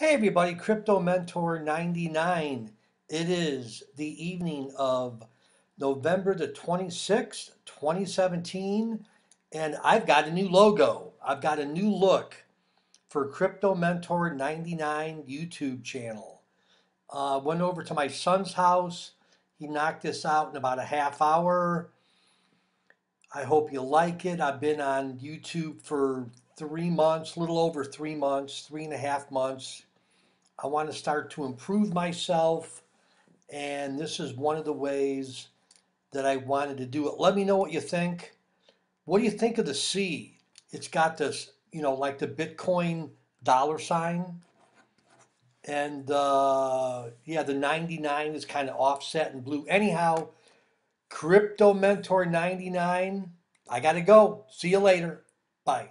Hey everybody, Crypto Mentor 99. It is the evening of November the 26th, 2017, and I've got a new logo. I've got a new look for Crypto Mentor 99 YouTube channel. Uh, went over to my son's house. He knocked this out in about a half hour. I hope you like it. I've been on YouTube for three months, little over three months, three and a half months I want to start to improve myself, and this is one of the ways that I wanted to do it. Let me know what you think. What do you think of the C? It's got this, you know, like the Bitcoin dollar sign. And uh, yeah, the 99 is kind of offset in blue. Anyhow, Crypto Mentor 99. I got to go. See you later. Bye.